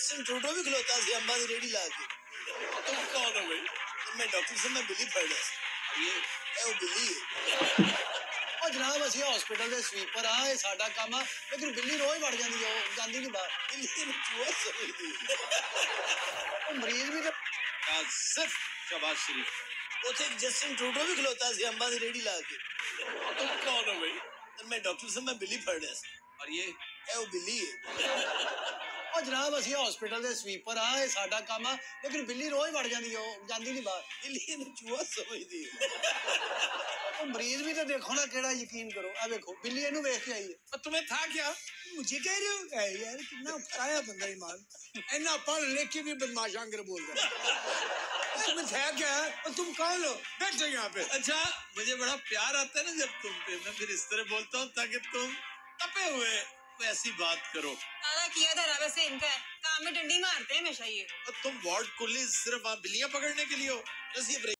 Justin Trudeau भी खलोता सी अंबा दी ready ला के तुम कौन हो भाई ਤੇ ਮੈਂ ਡਾਕਟਰ ਸਾਹਿਬ ਮੈਂ ਬਿੱਲੀ ਫੜ ਲਿਆ ਸੀ और ये ਇਹ ਉਹ ਬਿੱਲੀ ਹੈ ਉਹ ਜਨਾਬ ਅਸੀਂ ਹਸਪੀਟਲ ਦੇ ਸਵੀਪਰ ਆ ਇਹ ਸਾਡਾ ਕੰਮ ਆ ਲੇਕਿਨ ਬਿੱਲੀ ਰੋਜ਼ ਵੜ ਜਾਂਦੀ ਆ ਉਹ ਜਾਂਦੀ ਨਹੀਂ ਬਾਹਰ ਬਿੱਲੀ ਨੂੰ ਚੂਹਾ ਸਮਝਦੀ ਹੈ। ਉਹ ਮਰੀਜ਼ ਵੀ ਤਾਂ आज सिर्फ शबाज शरीफ ਉੱਥੇ ਇੱਕ ਜਸਟਿਨ ਟਰੂਡੋ ਵੀ ਖਲੋਤਾ ਸੀ ਅੰਬਾਂ ਦੀ ਰੇੜੀ ਲਾ ਕੇ तुम कौन हो भाई ਤੇ ਮੈਂ ਡਾਕਟਰ ਸਾਹਿਬ ਮੈਂ ਬਿੱਲੀ ਫੜ ਲਿਆ ਸੀ और ये ਇਹ ਉਹ ਬਿੱਲੀ ਹੈ ਉਹ ਜਨਾਬ ਅਸੀਂ ਹਸਪੀਟਲ ਦੇ ਸਵੀਪਰ ਆ ਇਹ ਸਾਡਾ ਕੰਮ ਆ ਲੇਕਿਨ ਬਿੱਲੀ ਰੋਜ਼ ਵੜ ਜਾਂਦੀ ਆ ਉਹ ਜਾਂਦੀ ਨਹੀਂ ਬਾਹਰ ਬਿੱਲੀ ਨੂੰ ਚੂਹਾ ਸਮਝਦੀ ਹੈ। ਉਹ ਮਰੀਜ਼ ਵੀ ਤਾਂ ਦੇਖੋ ਨਾ ਕਿਹੜਾ ਯਕੀਨ ਕਰੋ ਆ ਵੇਖੋ ਬਿੱਲੀ ਇਹਨੂੰ ਵੇਖ ਕੇ ਆਈ ਹੈ और तुम्हें था क्या मुझे कह रहे हो ऐ यार कितना उकसाया बंदा ईमान इन्ना पढ़ लिख के भी बदमाश आंगर बोल रहा है तुम्हें था क्या और तुम कौन हो बैठो यहाँ पे अच्छा मुझे बड़ा प्यार आता है ना जब तुम पे मैं फिर इस तरह बोलता हूँ ताकि तुम तपे हुए वैसी बात करो। दादा किया धरा वैसे इनका काम में डंडी मारते हैं हमेशा ये। और तुम वार्ड कुल्ली सिर्फ़ आप बिल्लियाँ पकड़ने के लिए हो। ਅਸੀਂ